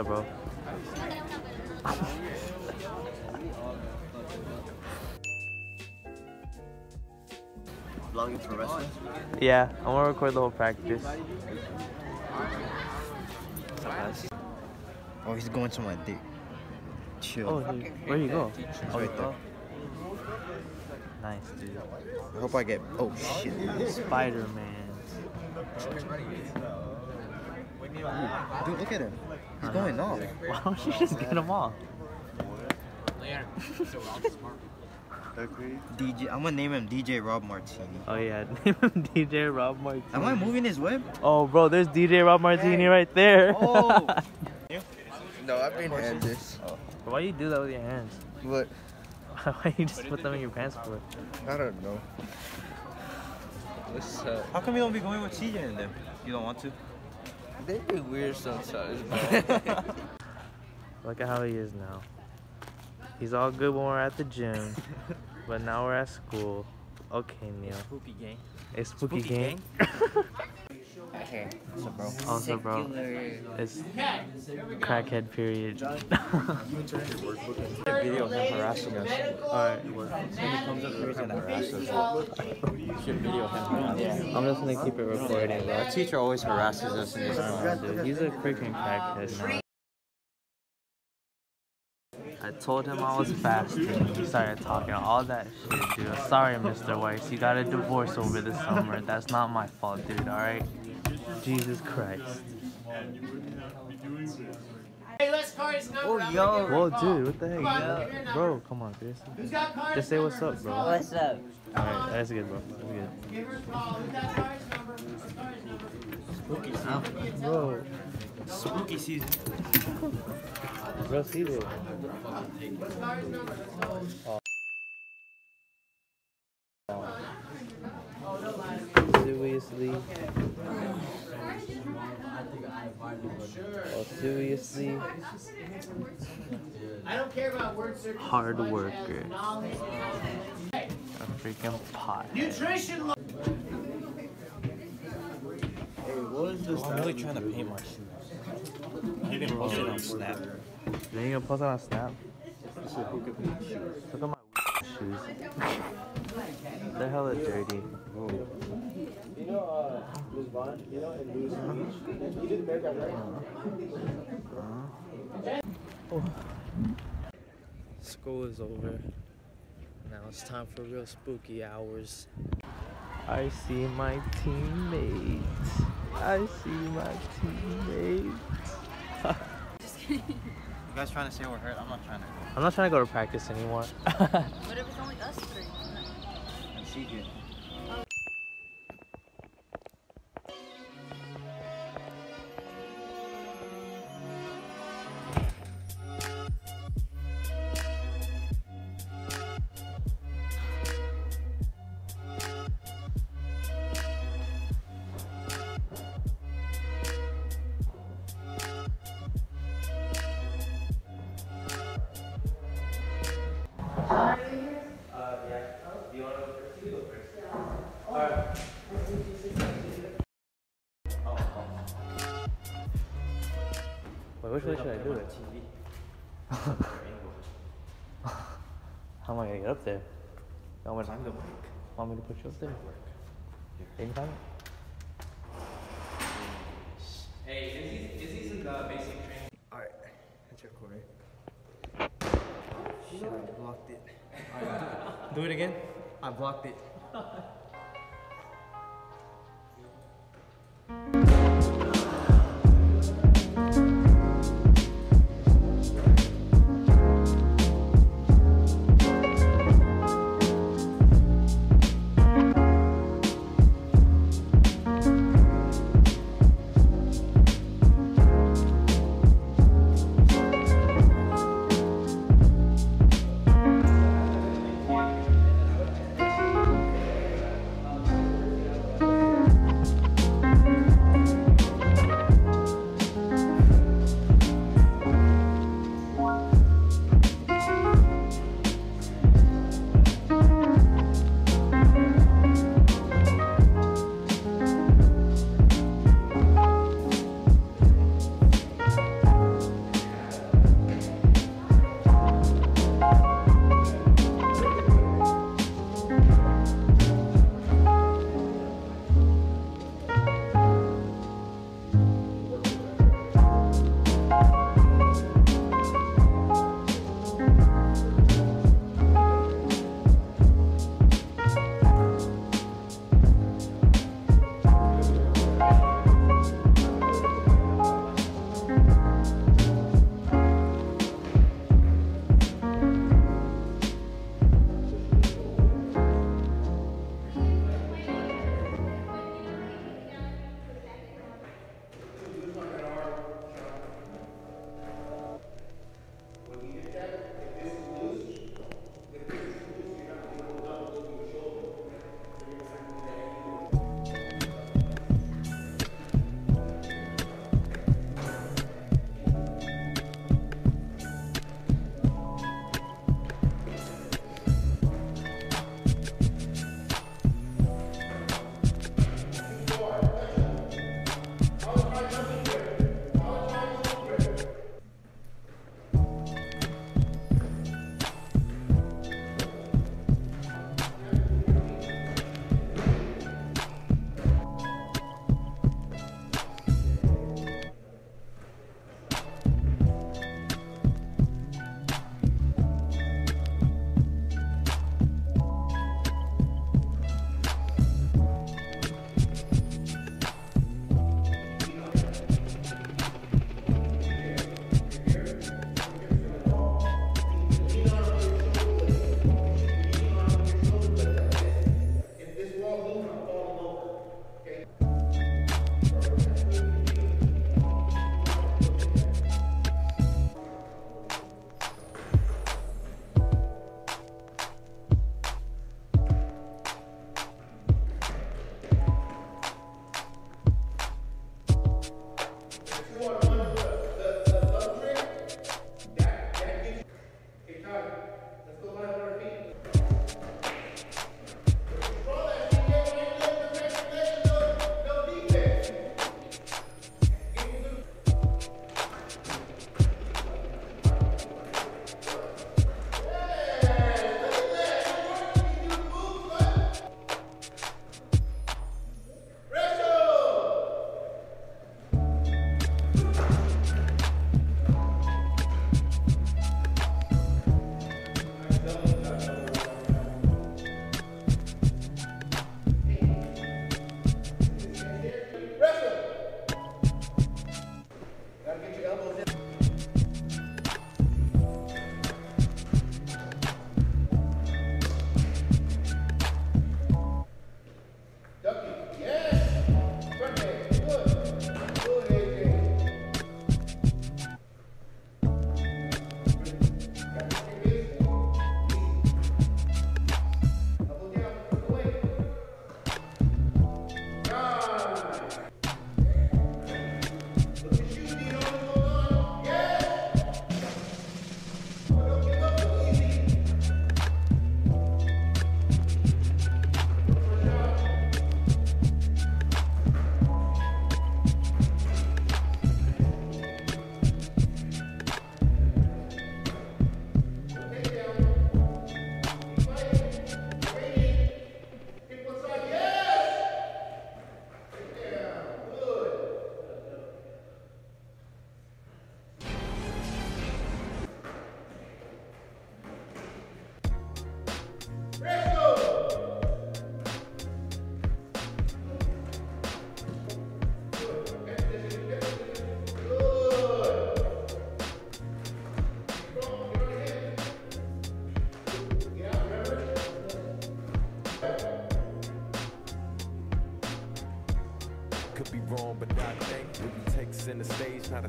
up, bro? Vlogging for wrestling? yeah, I'm gonna record the whole practice. Oh, he's going to my dick. Chill. Oh, dude, where you go? Oh, right there. Nice, dude. I hope I get. Oh shit. Spider Man. Dude, look at him. He's going off. Why don't you just get them all? DJ. I'm gonna name him DJ Rob Martini. Oh yeah, name him DJ Rob Martini. Am I moving his web? Oh, bro, there's DJ Rob Martini right there. Oh. no, I've been had this. Why do you do that with your hands? What? Why you just put them in your pants for? I don't know. What's up? How come you don't be going with CJ in them? You don't want to? They be weird sometimes, Look at how he is now. He's all good when we're at the gym, but now we're at school. Okay, Neil. Spooky gang. It's spooky, Spooky gang. Okay. What's up, bro? Also, bro, it's crackhead period. video of him harassing us. Alright, When he comes up here, he's gonna harass us. Should video of him. Yeah. I'm just gonna keep it recording, bro. Our teacher always harasses us in this room. Dude, he's a freaking crackhead now. I told him I was fasting. He started talking all that shit, dude. Sorry, Mr. Weiss. You got a divorce over the summer. That's not my fault, dude, alright? Jesus Christ. Hey, let's call his number. Oh, yo. Whoa, dude, what the heck? Come on, give your number. Bro, come on, seriously. Who's got card? Just say what's up, bro. What's up? Alright, that's good, bro. That's good. Give her a call. Who's got card's number? Who's got card's number? Bro, Spooky season. bro, see this. Who's card's number? Oh. Seriously? Oh, seriously? I don't care about word search. Hard worker. A freaking pot. Nutrition. lo- I'm really trying to paint my shoes. I didn't post it on Snap. Then you gonna post it on Snap? Look at my shoes. They're hella dirty. Oh. Oh. School is over. Now it's time for real spooky hours. I see my teammates. I see my teammates. You guys trying to say we're hurt? I'm not trying to. I'm not trying to go to practice anymore. What if it's only us three? And CJ. Wait, which way should I do it? How am I gonna get up there? You want me to, want me to put you up there? Can you climb it? Alright, that's recording. Shit, I blocked it. Alright, do, do it again. I blocked it.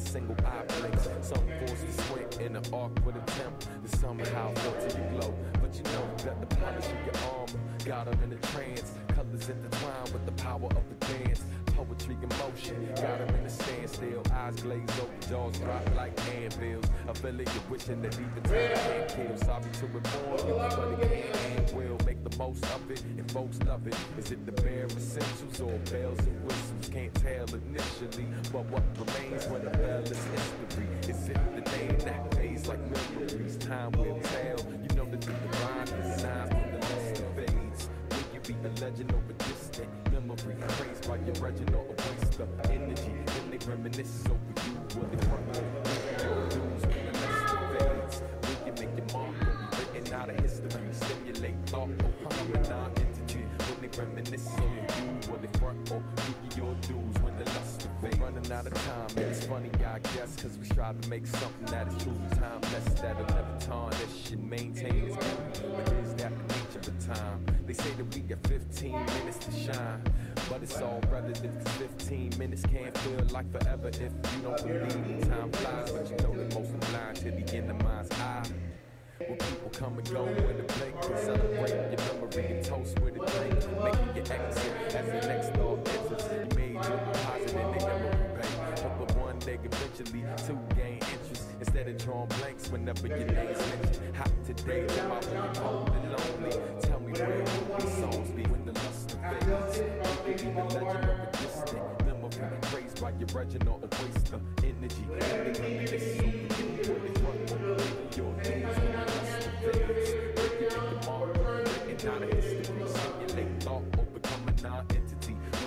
single eye blinks. Some forced to squint in an awkward attempt to somehow to your glow. But you know that the polish of your armor got them in a trance. Colors intertwined with the power of the dance. Poetry in motion, got them in a standstill. Eyes glazed over, jaws drop like anvils. A feeling you're wishing that even time can't kill. Sorry to inform you, but it can will make the most of it. And folks love it. Is it the bare essentials or bells and whistles? Can't tell initially, but what remains when the bell is history? Is it the name that fades like memories? Time will tell. You know that the divine designs when the luster fades. Will you be a legend a distant memory? Praised by your or a waste of energy. When they reminisce over you, will they front your dues when the luster fades? Will you make your mark? Written out of history? Simulate thought or become a non-entity? When they reminisce front oh, you your dues when the luster fades? Running out of time, and it's funny, I guess, cause we strive to make something that is truly timeless, that'll never tarnish and maintain its beauty. But is that the nature of time? They say that we got 15 minutes to shine, but it's all relative. 'cause 15 minutes can't feel like forever if you don't believe time flies. But you know that most are blind to the end of mind's eye. When people come and go in the blink and celebrate your memory and toast with a drink, making your exit as the next thought enters. You made your deposit in the memory bank, but one day could eventually to gain interest instead of drawing blanks whenever your name's mentioned. Hot today, tomorrow cold and lonely. Tell me where these songs be when the luster fades? Will they be the legend of a distant memory praised by your original, a waste of energy? When the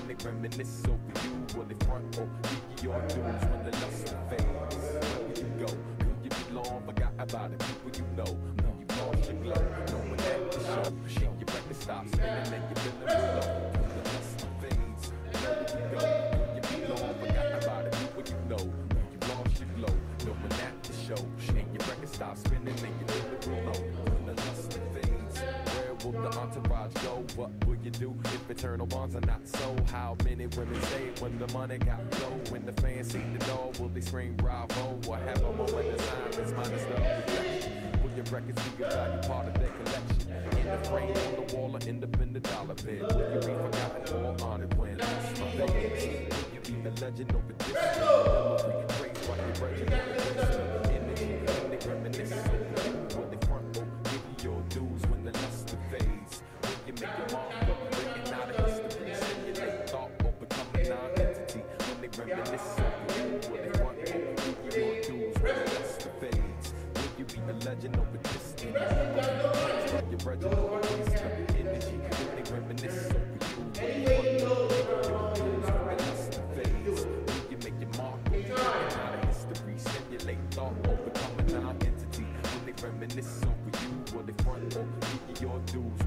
they reminisce over you, will they front or give your dues when the luster fades? Where you go? Will you be long? Forgot about the people you know. You lost your glow? Knowing that the show, shake your stop spinning and you're feeling. When the luster fades, where you go? Show, shake your record, stop spinning and you're feeling low. When the luster fades, where will the entourage go? What will you do if eternal bonds are not so? How many women say when the money got low? When the fans see the door, will they scream bravo? Or have a moment of silence minus the reflection? Will your records be a value part of their collection? In the frame, on the wall, or independent dollar bill? Will you be forgotten or honored when it's fades? Will you be the legend of a distant memory? Praised by your they reminisce over will they front or give you your dues when the luster fades? Will you make your mark? Written out of history, simulate thought or become a non-entity? When they reminisce over you, will they front or give you your dues when the luster fades? Will you be a legend? Praised by your original waste energy? When they reminisce front you your dues